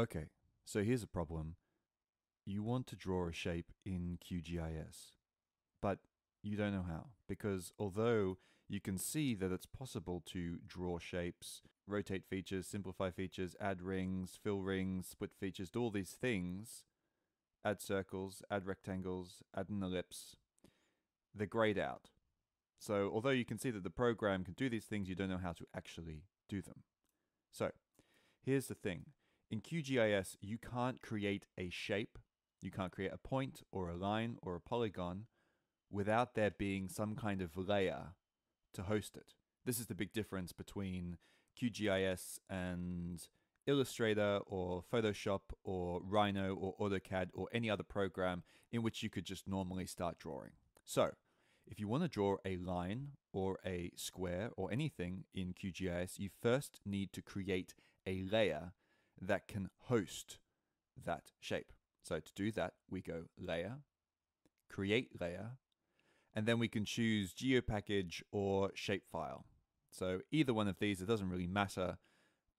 Okay, so here's a problem. You want to draw a shape in QGIS, but you don't know how. Because although you can see that it's possible to draw shapes, rotate features, simplify features, add rings, fill rings, split features, do all these things, add circles, add rectangles, add an ellipse, they're grayed out. So although you can see that the program can do these things, you don't know how to actually do them. So here's the thing. In QGIS, you can't create a shape, you can't create a point or a line or a polygon without there being some kind of layer to host it. This is the big difference between QGIS and Illustrator or Photoshop or Rhino or AutoCAD or any other program in which you could just normally start drawing. So if you want to draw a line or a square or anything in QGIS, you first need to create a layer that can host that shape. So to do that, we go layer, create layer, and then we can choose GeoPackage or shapefile. So either one of these, it doesn't really matter.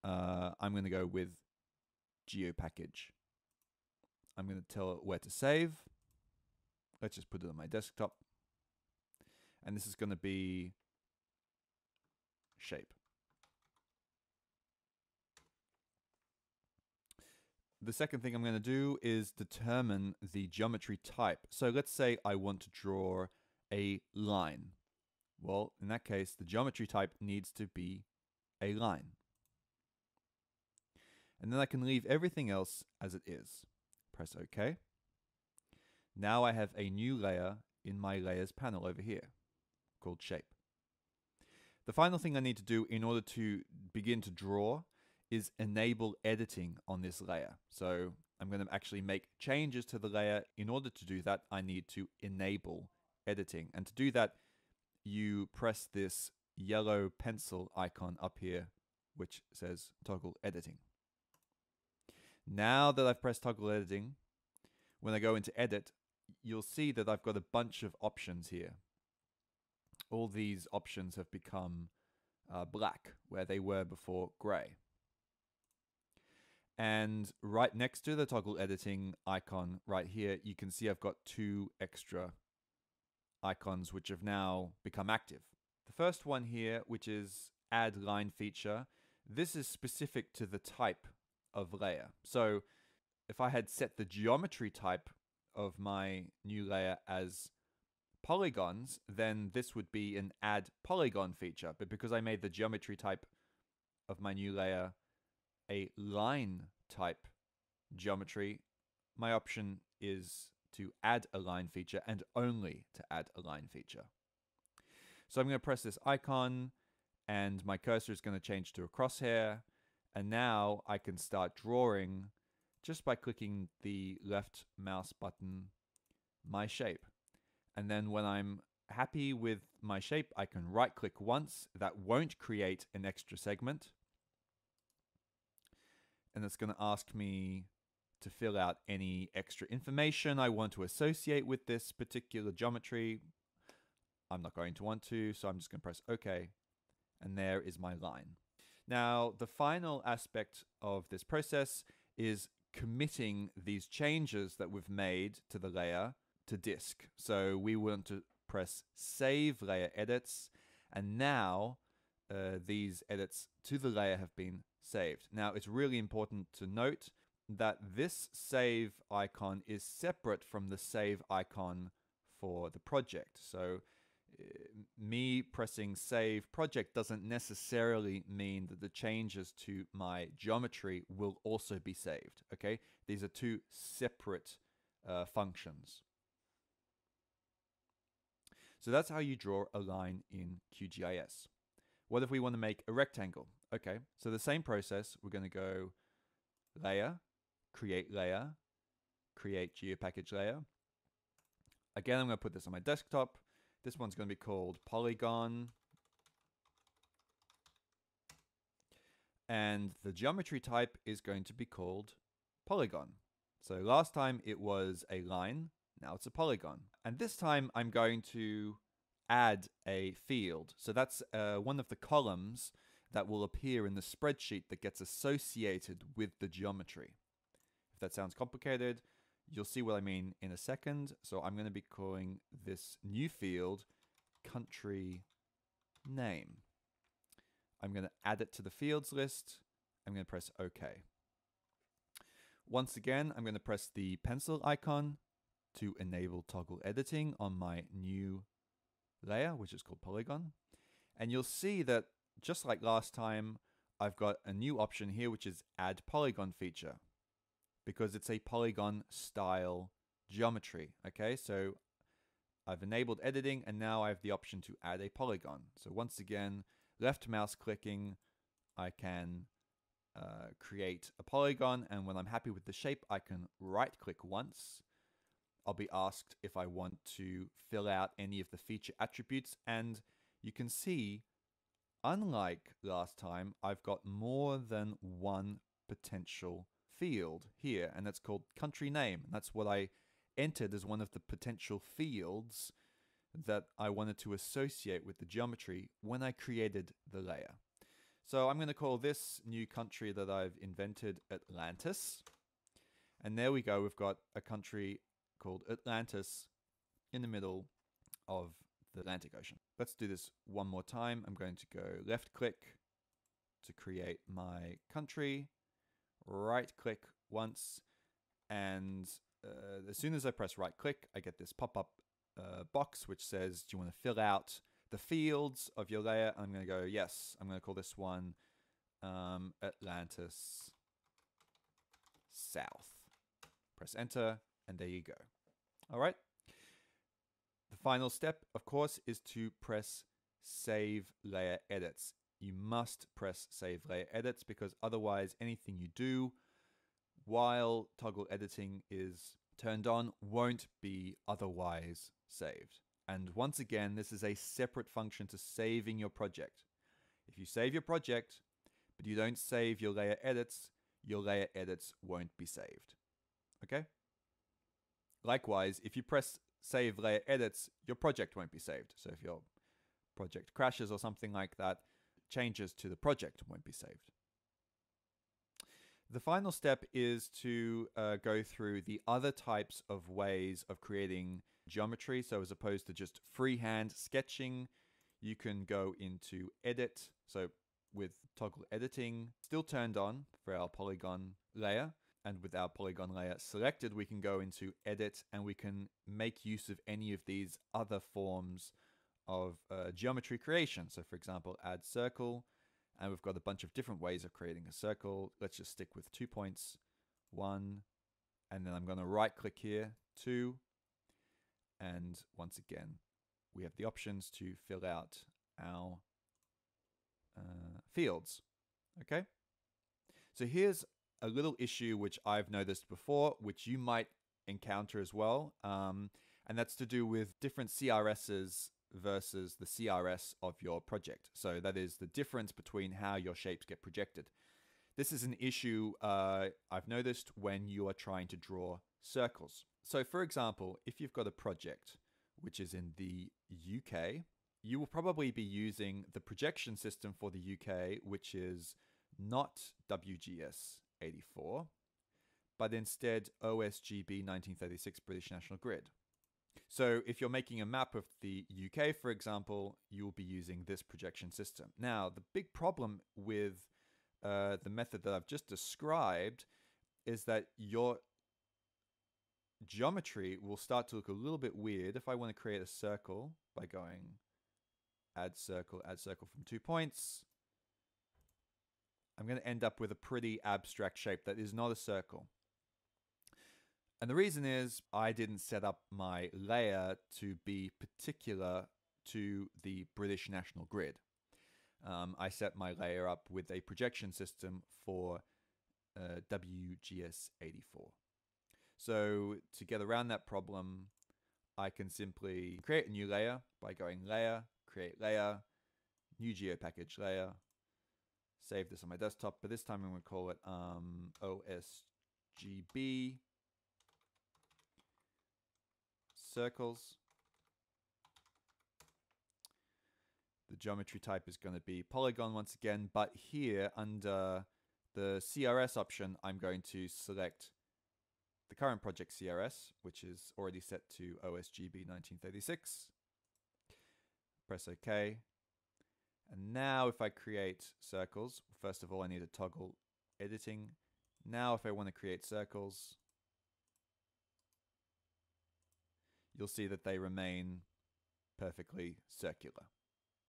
Uh, I'm going to go with GeoPackage. I'm going to tell it where to save. Let's just put it on my desktop and this is going to be shape. The second thing I'm going to do is determine the geometry type. So let's say I want to draw a line. Well, in that case, the geometry type needs to be a line. And then I can leave everything else as it is. Press OK. Now I have a new layer in my layers panel over here called shape. The final thing I need to do in order to begin to draw is enable editing on this layer. So I'm going to actually make changes to the layer. In order to do that, I need to enable editing. And to do that, you press this yellow pencil icon up here, which says toggle editing. Now that I've pressed toggle editing, when I go into edit, you'll see that I've got a bunch of options here all these options have become uh, black where they were before gray. And right next to the toggle editing icon right here, you can see I've got two extra icons which have now become active. The first one here, which is add line feature, this is specific to the type of layer. So if I had set the geometry type of my new layer as polygons, then this would be an add polygon feature. But because I made the geometry type of my new layer a line type geometry, my option is to add a line feature and only to add a line feature. So I'm going to press this icon and my cursor is going to change to a crosshair. And now I can start drawing just by clicking the left mouse button, my shape. And then when I'm happy with my shape, I can right click once. That won't create an extra segment. And it's going to ask me to fill out any extra information I want to associate with this particular geometry. I'm not going to want to, so I'm just going to press OK. And there is my line. Now, the final aspect of this process is committing these changes that we've made to the layer to disk. So we want to press save layer edits and now uh, these edits to the layer have been saved. Now it's really important to note that this save icon is separate from the save icon for the project. So uh, me pressing save project doesn't necessarily mean that the changes to my geometry will also be saved. Okay, these are two separate uh, functions. So that's how you draw a line in QGIS. What if we want to make a rectangle? Okay, so the same process, we're going to go layer, create layer, create geopackage layer. Again, I'm going to put this on my desktop. This one's going to be called polygon. And the geometry type is going to be called polygon. So last time it was a line. Now it's a polygon. And this time I'm going to add a field. So that's uh, one of the columns that will appear in the spreadsheet that gets associated with the geometry. If that sounds complicated, you'll see what I mean in a second. So I'm going to be calling this new field country name. I'm going to add it to the fields list. I'm going to press OK. Once again, I'm going to press the pencil icon to enable toggle editing on my new layer, which is called Polygon. And you'll see that just like last time, I've got a new option here, which is add polygon feature because it's a polygon style geometry. Okay, so I've enabled editing and now I have the option to add a polygon. So once again, left mouse clicking, I can uh, create a polygon and when I'm happy with the shape, I can right click once. I'll be asked if I want to fill out any of the feature attributes and you can see Unlike last time, I've got more than one potential field here, and that's called country name. That's what I entered as one of the potential fields that I wanted to associate with the geometry when I created the layer. So I'm going to call this new country that I've invented Atlantis. And there we go. We've got a country called Atlantis in the middle of the Atlantic Ocean. Let's do this one more time. I'm going to go left click to create my country, right click once, and uh, as soon as I press right click, I get this pop up uh, box which says, Do you want to fill out the fields of your layer? I'm going to go, Yes. I'm going to call this one um, Atlantis South. Press enter, and there you go. All right. Final step, of course, is to press Save Layer Edits. You must press Save Layer Edits because otherwise anything you do while toggle editing is turned on won't be otherwise saved. And once again, this is a separate function to saving your project. If you save your project, but you don't save your layer edits, your layer edits won't be saved. Okay? Likewise, if you press save layer edits, your project won't be saved. So if your project crashes or something like that, changes to the project won't be saved. The final step is to uh, go through the other types of ways of creating geometry. So as opposed to just freehand sketching, you can go into edit. So with toggle editing still turned on for our polygon layer, and with our polygon layer selected, we can go into edit and we can make use of any of these other forms of uh, geometry creation. So for example, add circle, and we've got a bunch of different ways of creating a circle. Let's just stick with two points, one, and then I'm going to right click here, two, and once again, we have the options to fill out our uh, fields. Okay. So here's a little issue which I've noticed before, which you might encounter as well, um, and that's to do with different CRSs versus the CRS of your project. So that is the difference between how your shapes get projected. This is an issue uh, I've noticed when you are trying to draw circles. So for example, if you've got a project which is in the UK, you will probably be using the projection system for the UK, which is not WGS 84, but instead OSGB 1936 British National Grid. So if you're making a map of the UK, for example, you'll be using this projection system. Now, the big problem with uh, the method that I've just described is that your geometry will start to look a little bit weird if I want to create a circle by going add circle, add circle from two points. I'm going to end up with a pretty abstract shape that is not a circle. And the reason is I didn't set up my layer to be particular to the British National Grid. Um, I set my layer up with a projection system for uh, WGS 84. So to get around that problem, I can simply create a new layer by going layer, create layer, new GeoPackage layer, save this on my desktop, but this time I'm going to call it um, OSGB circles. The geometry type is going to be polygon once again, but here under the CRS option, I'm going to select the current project CRS, which is already set to OSGB 1936. Press OK. And now if I create circles, first of all, I need to toggle editing. Now if I want to create circles, you'll see that they remain perfectly circular.